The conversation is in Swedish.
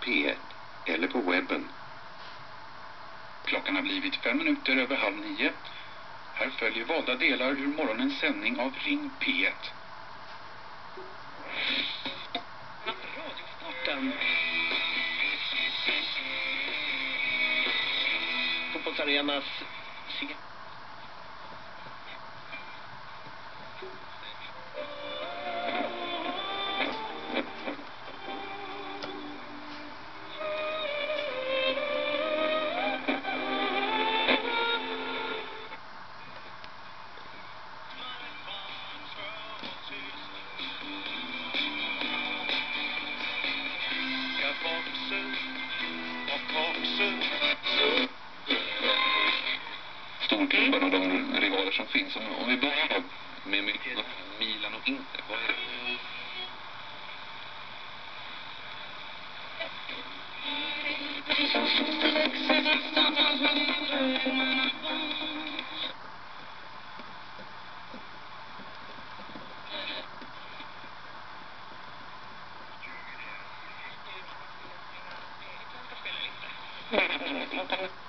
P1 eller på webben. Klockan har blivit fem minuter över halv nio. Här följer valda delar ur morgonens sändning av Ring P1. Radiosporten. Fotbollsarenas Storklubbarna och de rivaler som finns. Om, om vi börjar med Milan Milan och Inter. Vad är det? Mm. Mm-hmm.